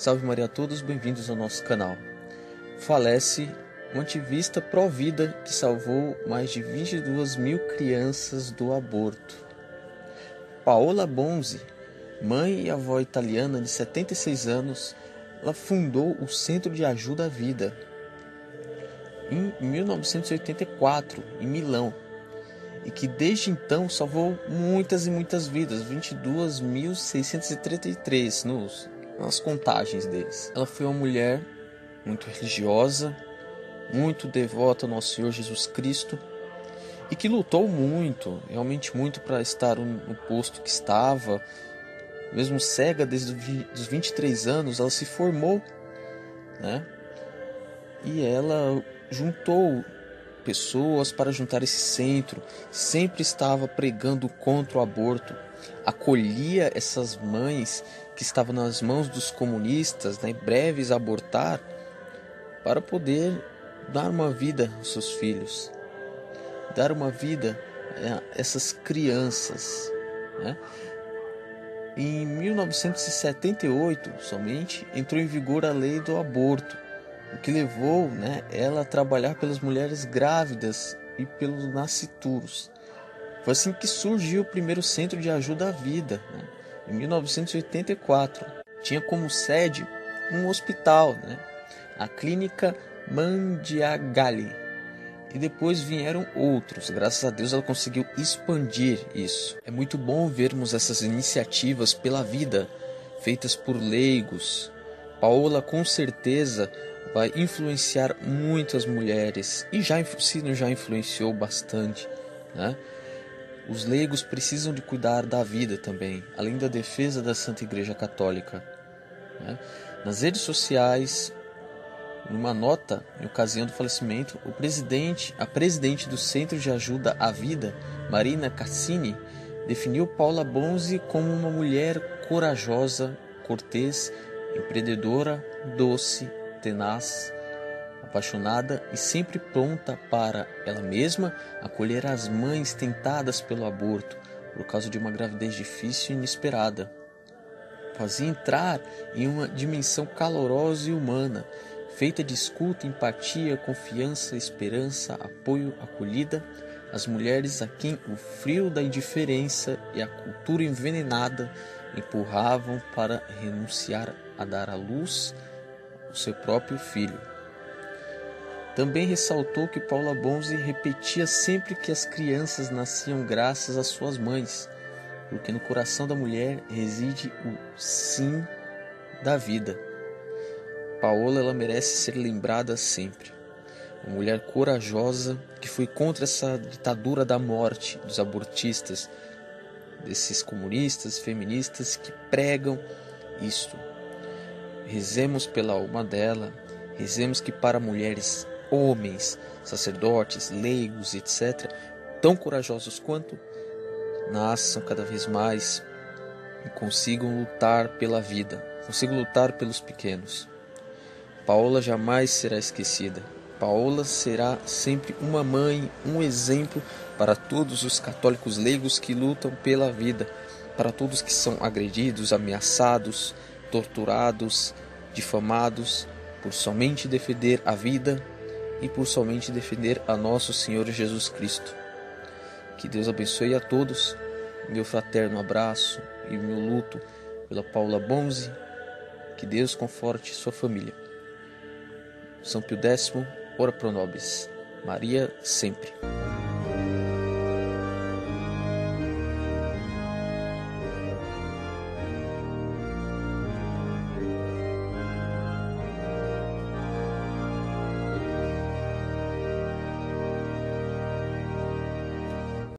Salve Maria a todos, bem-vindos ao nosso canal. Falece um ativista pró-vida que salvou mais de 22 mil crianças do aborto. Paola Bonzi, mãe e avó italiana de 76 anos, ela fundou o Centro de Ajuda à Vida em 1984, em Milão, e que desde então salvou muitas e muitas vidas, 22.633 nos nas contagens deles. Ela foi uma mulher muito religiosa, muito devota ao nosso Senhor Jesus Cristo e que lutou muito, realmente muito para estar no posto que estava. Mesmo cega desde os 23 anos, ela se formou, né? E ela juntou pessoas para juntar esse centro, sempre estava pregando contra o aborto, acolhia essas mães que estavam nas mãos dos comunistas, né, breves a abortar, para poder dar uma vida aos seus filhos, dar uma vida a essas crianças. Né? Em 1978, somente, entrou em vigor a lei do aborto, o que levou né, ela a trabalhar pelas mulheres grávidas e pelos nascituros. Foi assim que surgiu o primeiro centro de ajuda à vida, né, em 1984. Tinha como sede um hospital, né, a Clínica Mandiagali. E depois vieram outros. Graças a Deus ela conseguiu expandir isso. É muito bom vermos essas iniciativas pela vida, feitas por leigos. Paola com certeza vai influenciar muitas mulheres e já se não já influenciou bastante, né? Os leigos precisam de cuidar da vida também, além da defesa da Santa Igreja Católica. Né? Nas redes sociais, numa nota em ocasião do falecimento, o presidente, a presidente do Centro de Ajuda à Vida, Marina Cassini, definiu Paula Bonzi como uma mulher corajosa, cortês, empreendedora, doce, tenaz, apaixonada e sempre pronta para ela mesma acolher as mães tentadas pelo aborto por causa de uma gravidez difícil e inesperada. Fazia entrar em uma dimensão calorosa e humana, feita de escuta, empatia, confiança, esperança, apoio, acolhida, as mulheres a quem o frio da indiferença e a cultura envenenada empurravam para renunciar a dar à luz o seu próprio filho. Também ressaltou que Paula Bonzi repetia sempre que as crianças nasciam graças às suas mães, porque no coração da mulher reside o sim da vida. Paola ela merece ser lembrada sempre. Uma mulher corajosa que foi contra essa ditadura da morte dos abortistas, desses comunistas, feministas que pregam isto, Rezemos pela alma dela, rezemos que para mulheres, homens, sacerdotes, leigos, etc., tão corajosos quanto, nasçam cada vez mais e consigam lutar pela vida, consigam lutar pelos pequenos. Paola jamais será esquecida. Paola será sempre uma mãe, um exemplo para todos os católicos leigos que lutam pela vida, para todos que são agredidos, ameaçados, torturados, difamados por somente defender a vida e por somente defender a nosso Senhor Jesus Cristo. Que Deus abençoe a todos. Meu fraterno abraço e meu luto pela Paula Bonzi. Que Deus conforte sua família. São Pio X, ora pro nobis. Maria sempre.